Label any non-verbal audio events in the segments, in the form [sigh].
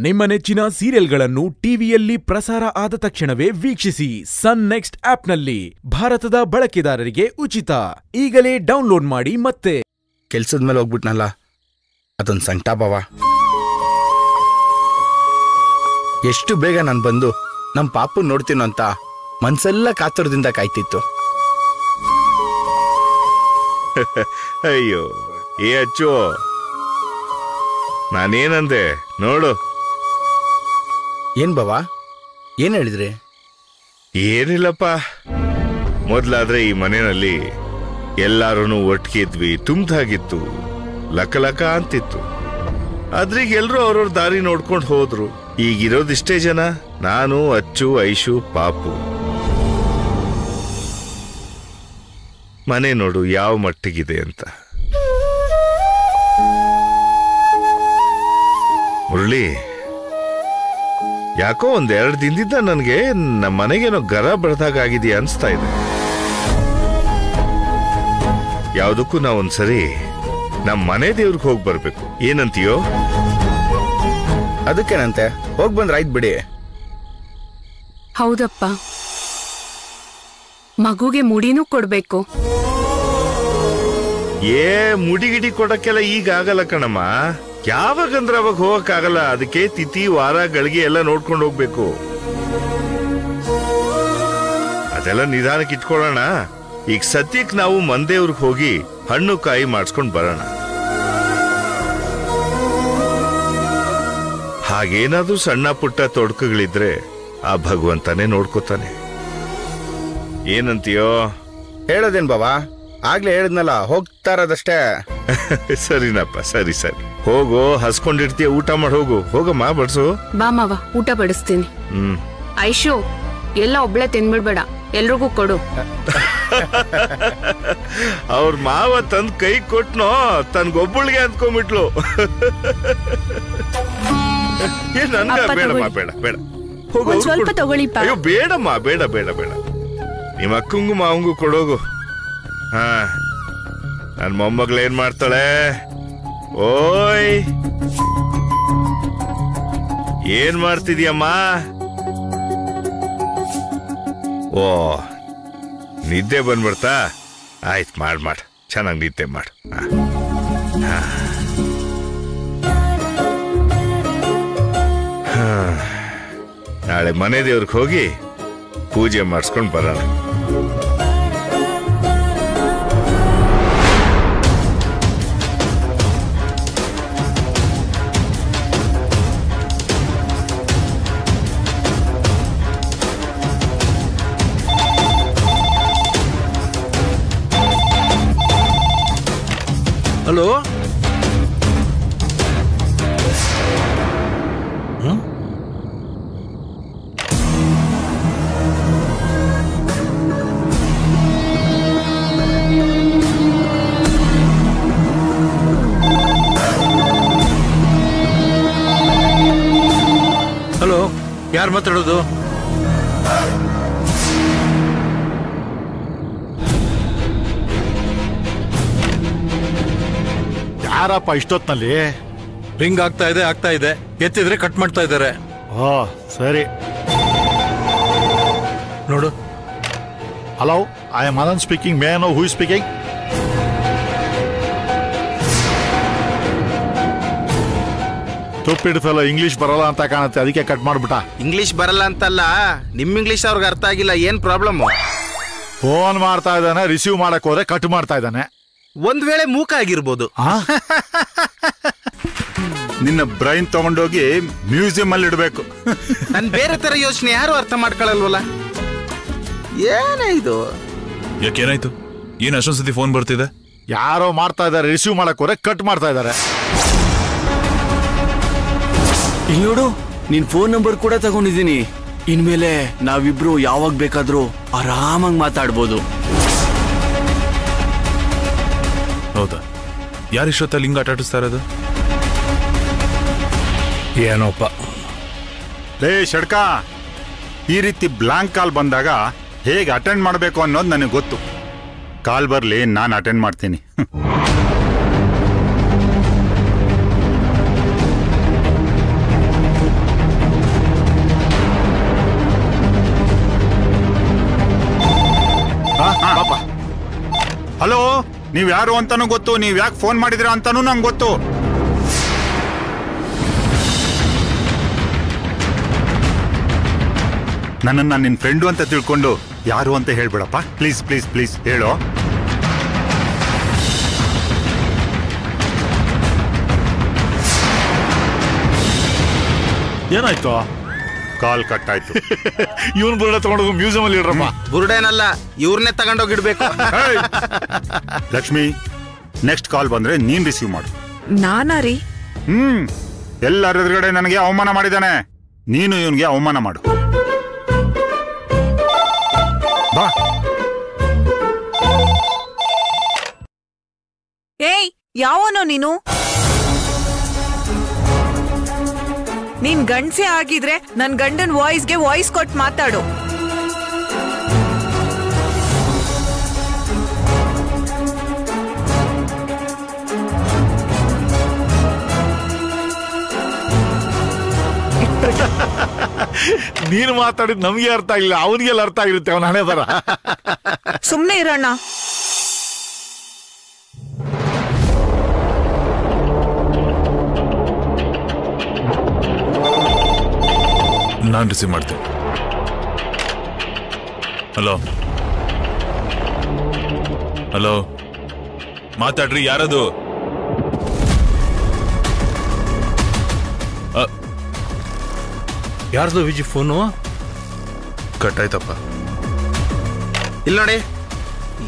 ನಿಮ್ಮ ನೆಚ್ಚಿನ ಸೀರಿಯಲ್ಗಳನ್ನು ಟಿವಿಯಲ್ಲಿ ಪ್ರಸಾರ ಆದ ತಕ್ಷಣವೇ ವೀಕ್ಷಿಸಿ ಸನ್ ನೆಕ್ಸ್ಟ್ ಆಪ್ನಲ್ಲಿ ಭಾರತದ ಬಳಕೆದಾರರಿಗೆ ಉಚಿತ. ಈಗಲೇ ಡೌನ್ಲೋಡ್ ಮಾಡಿ ಮತ್ತೆ. ಕೆಲ್ಸದ ಮೇಲೆ ಹೋಗ್ಬಿಟ್ನಲ್ಲ ಅದೊಂದು ಸಂಕಟ ಭಾವ ಎಷ್ಟು ಬೇಗ ನಾನು ಬಂದು ನಮ್ಮ ಪಾಪು ನೋಡ್ತೀನೋ ಅಂತ ಮನ್ಸೆಲ್ಲ ಕಾತುರದಿಂದ ಕಾಯ್ತಿತ್ತು. [laughs] ಅಯ್ಯೋ ಏ ಅಚ್ಚು. ನಾನೇನಂದೆ? ನೋಡು. ಏನ್ ಬಾವಾ? ಏನ್ ಹೇಳಿದ್ರಿ? ಏನಿಲ್ಲಪ್ಪ. ಮೊದ್ಲಾದ್ರೆ ಈ ಮನೆಯಲ್ಲಿ ಎಲ್ಲಾರು ಒಟ್ಟಿಗೆ ಇದ್ವಿ, ತುಂಬ್ದಾಗಿತ್ತು, ಲಕ ಲಕ ಅಂತಿತ್ತು. ಆದ್ರೀಗ ಎಲ್ರು ಅವ್ರವ್ರ ದಾರಿ ನೋಡ್ಕೊಂಡು ಹೋದ್ರು. ಈಗಿರೋದಿಷ್ಟೇ ಜನ, ನಾನು, ಅಚ್ಚು, ಐಶು, ಪಾಪು. ಮನೆ ನೋಡು, ಯಾವ ಮಟ್ಟಿಗಿದೆ ಅಂತ. ಮುರಳಿ ಯಾಕೋ ಒಂದೆರಡು ದಿನದಿಂದ ನನಗೆ ನಮ್ಮ ಮನೆಗೇನೋ ಗರ ಬಡ್ದಾಗ ಆಗಿದೆಯಾ ಅನ್ಸ್ತಾ ಇದೆ. ಯಾವುದಕ್ಕೂ ನಾವು ಒಂದ್ಸರಿ ನಮ್ಮ ಮನೆ ದೇವ್ರಿಗೆ ಹೋಗಿ ಬರಬೇಕು. ಏನಂತೀಯೋ? ಅದಕ್ಕೇನಂತೆ ಹೋಗಿ ಬಂದ್ರೆ ಆಯ್ತು ಬಿಡಿ. ಹೌದಪ್ಪ. ಮಗುಗೆ ಮುಡಿನೂ ಕೊಡ್ಬೇಕು. ಏ ಮುಡಿಗಿಡಿ ಕೊಡಕ್ಕೆಲ್ಲ ಈಗ ಆಗಲ್ಲ ಕಣಮ್ಮ. ಯಾವಾಗಂದ್ರೆ ಅವಾಗ ಹೋಗಕ್ಕಾಗಲ್ಲ? ಅದಕ್ಕೆ ತಿಥಿ ವಾರ ಗಳಿಗೆ ಎಲ್ಲ ನೋಡ್ಕೊಂಡು ಹೋಗ್ಬೇಕು. ಅದೆಲ್ಲ ನಿಧಾನಕ್ಕೆ ಇಟ್ಕೊಳ್ಳೋಣ. ಈಗ ಸದ್ಯಕ್ಕೆ ನಾವು ಮಂದೇವ್ರಿಗೆ ಹೋಗಿ ಹಣ್ಣು ಕಾಯಿ ಮಾಡಿಸ್ಕೊಂಡು ಬರೋಣ. ಹಾಗೇನಾದ್ರೂ ಸಣ್ಣ ಪುಟ್ಟ ತೊಡಕುಗಳಿದ್ರೆ ಆ ಭಗವಂತನೇ ನೋಡ್ಕೋತಾನೆ. ಏನಂತೀಯೋ? ಹೇಳೋದೇನ್ ಬಾಬಾ? ಆಗ್ಲೇ ಹೇಳಿದ್ನಲ್ಲ ಹೋಗ್ತಾರದಷ್ಟೇ [laughs] ಸರಿನಪ್ಪ ಸರಿ ಸರಿ. ಹೋಗು ಹಸ್ಕೊಂಡಿರ್ತೀಯ ಊಟ ಮಾಡಿ ಹೋಗು. ಹೋಗಮ್ಮ ಬಡ್ಸು ಬಾ ಮಾವ ಊಟ ಬಡಿಸ್ತೀನಿ. ಹ್ಮ್. ಐಶು ಎಲ್ಲ ಒಬ್ಳೆ ತಿನ್ಬಿಡ್ಬೇಡ. ಎಲ್ರಿಗೂ ಕೊಡು. ಅವ್ರ ಮಾವ ತಂದ್ ಕೈ ಕೊಟ್ನೋ ತನ್ಗೊಬ್ಬಳಿಗೆ ಅಂದ್ಕೊಂಬಿಟ್ಲು. ಏ ನನ್ಗ ಅಪ್ಪ ಬೇಡಮ್ಮ ತಗೊಳ್ಳಿ. ಬೇಡ ಬೇಡ. ಹೋಗು ಒಂದ್ ಸ್ವಲ್ಪ ಕೊಡು. ತಗೊಳ್ಳಿಪ್ಪ. ಅಯ್ಯೋ ಬೇಡಮ್ಮ ಬೇಡ ಬೇಡ ಬೇಡ. ನಿಮ್ಮ ಅಕ್ಕಂಗು ಮಾವಂಗೂ ಕೊಡೋಗು. ಹಾ. ನನ್ ಮೊಮ್ಮಗಳು ಏನ್ ಮಾಡ್ತಾಳೆ? ಓಯ್. ಏನ್ ಮಾಡ್ತಿದ್ಯಮ್ಮ? ಓ, ನಿದ್ದೆ ಬಂದ್ಬಿಡ್ತಾ? ಆಯ್ತು, ಮಾಡ್ ಮಾಡ್. ಚೆನ್ನಾಗಿ ನಿದ್ದೆ ಮಾಡು. ನಾಳೆ ಮನೆ ದೇವ್ರಿಗೆ ಹೋಗಿ ಪೂಜೆ ಮಾಡಿಸ್ಕೊಂಡು ಬರೋಣ. ಯಾರು ಮಾತಾಡೋದು? ಯಾರಪ್ಪ ಇಷ್ಟೊತ್ನಲ್ಲಿ? ರಿಂಗ್ ಆಗ್ತಾ ಇದೆ ಆಗ್ತಾ ಇದೆ. ಎತ್ತಿದ್ರೆ ಕಟ್ ಮಾಡ್ತಾ ಇದ್ದಾರೆ. ಓ ಸರಿ. ನೋಡು. Hello I am Madan speaking may know who speaking stupid fellow English ಬರಲ್ಲ ಅಂತ ಕಾಣುತ್ತೆ. ಅದಕ್ಕೆ ಕಟ್ ಮಾಡ್ಬಿಟ್ಟ. ಇಂಗ್ಲಿಷ್ ಬರಲ್ಲ ಅಂತಲ್ಲ ನಿಮ್ ಇಂಗ್ಲಿಷ್ ಅವ್ರಿಗೆ ಅರ್ಥ ಆಗಿಲ್ಲ ಏನ್ ಪ್ರಾಬ್ಲಮ್ ಫೋನ್ ಮಾಡ್ತಾ ಇದ್ದಾನೆ ರಿಸೀವ್ ಮಾಡಕ್ ಹೋದ್ರೆ ಕಟ್ ಮಾಡ್ತಾ ಇದ್ದಾನೆ. ಒಂದ್ ವೇಳೆ ಮೂಕ ಆಗಿರ್ಬೋದು. [laughs] ನಿನ್ನ ಬ್ರೈನ್ ತಗೊಂಡೋಗಿ ಮ್ಯೂಸಿಯಂ ಅಲ್ಲಿ ಇಡಬೇಕು. [laughs] ನನ್ ಬೇರೆ ತರ ಯೋಚನೆ ಯಾರು ಅರ್ಥ ಮಾಡ್ಕೊಳ್ಳಲ್ವಲ್ಲ ಏನೇ ಇದು? ಯಾಕೇನಾಯ್ತು? ಏನ್ ಅಷ್ಟೊಂದ್ಸತಿ ಫೋನ್ ಬರ್ತಿದೆ? ಯಾರೋ ಮಾಡ್ತಾ ಇದಾರೆ ರಿಸೀವ್ ಮಾಡಕ್ ಹೋದ್ರೆ ಕಟ್ ಮಾಡ್ತಾ ಇದ್ದಾರೆ. ಇಲ್ಲಿ ನೋಡು ನಿನ್ ಫೋನ್ ನಂಬರ್ ಕೂಡ ತಗೊಂಡಿದ್ದೀನಿ. ಇನ್ಮೇಲೆ ನಾವಿಬ್ರು ಯಾವಾಗ ಬೇಕಾದ್ರೂ ಆರಾಮಾಗಿ ಮಾತಾಡ್ಬೋದು. ಹೌದಾ? ಯಾರಿಷ್ಟೊತ್ತ ಲಿಂಗ ಆಟಾಡಿಸ್ತಾ ಇರೋದು? ಏನೋಪ್ಪ. ಲೇ ಷಡ್ಕ ಈ ರೀತಿ ಬ್ಲಾಂಕ್ ಕಾಲ್ ಬಂದಾಗ ಹೇಗೆ ಅಟೆಂಡ್ ಮಾಡಬೇಕು ಅನ್ನೋದು ನನಗೆ ಗೊತ್ತು. ಕಾಲ್ ಬರಲಿ ನಾನು ಅಟೆಂಡ್ ಮಾಡ್ತೀನಿ. ಹಲೋ, ನೀವ್ ಯಾರು ಅಂತಾನು ಗೊತ್ತು, ನೀವ್ ಯಾಕೆ ಫೋನ್ ಮಾಡಿದ್ರ ಅಂತಾನೂ ನಂಗೆ ಗೊತ್ತು. ನನ್ನನ್ನು ನಿನ್ನ ಫ್ರೆಂಡು ಅಂತ ತಿಳ್ಕೊಂಡು ಯಾರು ಅಂತ ಹೇಳ್ಬಿಡಪ್ಪ. ಪ್ಲೀಸ್ ಪ್ಲೀಸ್ ಪ್ಲೀಸ್ ಹೇಳು. ಏನಾಯ್ತು? ಕಾಲ್ ಕಟ್ ಆಯ್ತು [laughs] ಇವನ್ ಬುರುಡೆ ತಗೊಂಡೋಗಿ ಮ್ಯೂಸಿಯಂ ಅಲ್ಲಿ ಇಡ್ರಮ್ಮ ಬುರುಡೇನಲ್ಲ ಇವ್ರನ್ನೇ ತಗೊಂಡೋಗಿಡ್ಬೇಕು! [laughs] ಲಕ್ಷ್ಮಿ ನೆಕ್ಸ್ಟ್ ಕಾಲ್ ಬಂದ್ರೆ ನೀನ್ ರಿಸೀವ್ ಮಾಡು. ನಾನಾ ರೀ? ಹ್ಮ್. ಎಲ್ಲರ ಎದುರುಗಡೆ ನನಗೆ ಅವಮಾನ ಮಾಡಿದಾನೆ ನೀನು ಇವನ್ಗೆ ಅವಮಾನ ಮಾಡು. ಬಾ. ಏಯ್ ಯಾವನೋ ನೀನು? ನೀನ್ ಗಂಡ್ಸೆ ಆಗಿದ್ರೆ ನನ್ ಗಂಡನ್ ವಾಯ್ಸ್ಗೆ ವಾಯ್ಸ್ ಕೊಟ್ಟು ಮಾತಾಡು. ನೀನು ಮಾತಾಡಿದ್ ನಮ್ಗೆ ಅರ್ಥ ಆಗಿಲ್ಲ ಅವನಿಗೆಲ್ಲ ಅರ್ಥ ಆಗಿರುತ್ತೆ ಅವನ ಹಣೆ ಬರ ಸುಮ್ನೆ ಇರೋಣ ನಾನು ರಿಸೀವ್ ಮಾಡ್ತೀನಿ. ಹಲೋ ಹಲೋ ಮಾತಾಡ್ರಿ ಯಾರದು? ಯಾರ್ದು ವಿಜಿ ಫೋನು? ಕಟ್ ಆಯ್ತಪ್ಪ. ಇಲ್ಲ ನೋಡಿ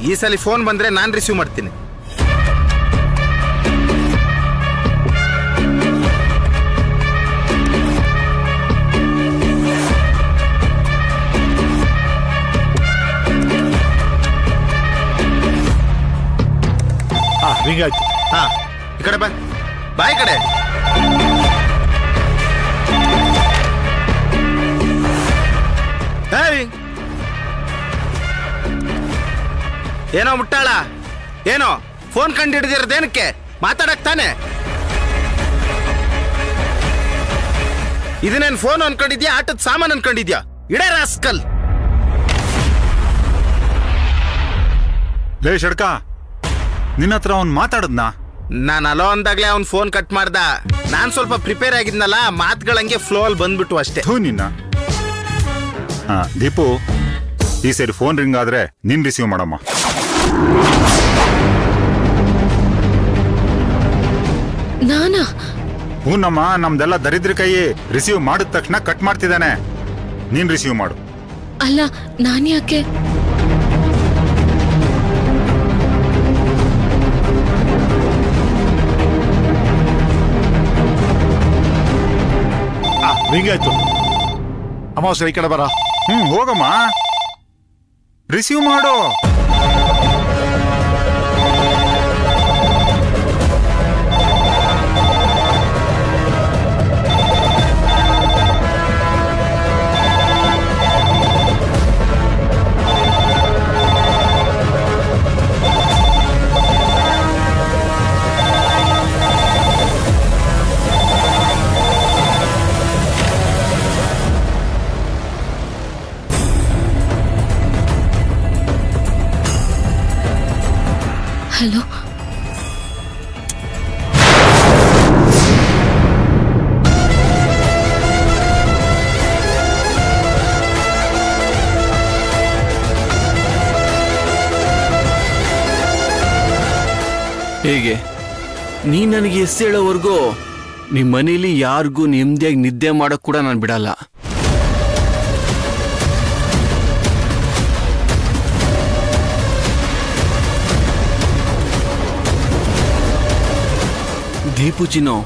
ಈ ಸಲ ಫೋನ್ ಬಂದ್ರೆ ನಾನು ರಿಸೀವ್ ಮಾಡ್ತೀನಿ. ಹಿಂಗಾಯ್ತು. ಹಾ, ಈ ಕಡೆ ಬಾ. ಬಾ ಕಡೆ. ಏಯ್! ಏನೋ ಮುಟ್ಟಾಳ? ಏನೋ? ಫೋನ್ ಕಂಡು ಹಿಡಿದಿರೋದೇನಕ್ಕೆ ಮಾತಾಡಕ್ ತಾನೆ? ಇದನ್ನೇನು ಫೋನ್ ಅನ್ಕೊಂಡಿದ್ಯಾ? ಆಟದ ಸಾಮಾನ್ ಅನ್ಕೊಂಡಿದ್ಯಾ? ಇಡೇ ರಾಸ್ಕಲ್! ಲೇ, ಶಡ್ಕ! ನಿನ್ನ ಹತ್ರ ಅವ್ನು ಮಾತಾಡದ್ನಾ? ನಾನು ಅಲೋ ಅಂದಾಗ್ಲೇ ಅವ್ನ್ ಫೋನ್ ಕಟ್ ಮಾಡ್ದ. ನಾನ್ ಸ್ವಲ್ಪ ಪ್ರಿಪೇರ್ ಆಗಿದ್ನಲ್ಲ ಮಾತುಗಳಂಗೆ ಫ್ಲೋ ಅಲ್ಲಿ ಬಂದ್ಬಿಟ್ಟು ಅಷ್ಟೇ. ಥೂ ನಿನ್ನ. ಹಾ ದೀಪು ಈ ಸರಿ ಫೋನ್ ರಿಂಗ್ ಆದ್ರೆ ನೀನ್ ರಿಸೀವ್ ಮಾಡಮ್ಮ. ನಾನಾ? ಹೂನಮ್ಮ ನಮ್ದೆಲ್ಲ ದರಿದ್ರ ಕೈ ರಿಸೀವ್ ಮಾಡಿದ ತಕ್ಷಣ ಕಟ್ ಮಾಡ್ತಿದ್ದಾನೆ. ನೀನ್ ರಿಸೀವ್ ಮಾಡು. ಅಲ್ಲ ನಾನು ಯಾಕೆ? ಹಿಂಗಾಯ್ತು ಅಮಾವಾಸ್ಯ ಈ ಕಡೆ ಬರ. ಹ್ಮ್ ಹೋಗಮ್ಮ. ರಿಸೀವ್ ಮಾಡು. ಹೇಗೆ? ನೀ ನನಗೆ ಎಸ್ ಹೇಳೋವರೆಗೂ? ನಿಮ್ಮ ಮನೇಲಿ ಯಾರಿಗೂ ನೆಮ್ಮದಿಯಾಗಿ ನಿದ್ದೆ ಮಾಡೋಕ್ ಕೂಡ ನಾನು ಬಿಡಲ್ಲ. ದೀಪು ಚಿನ್ನು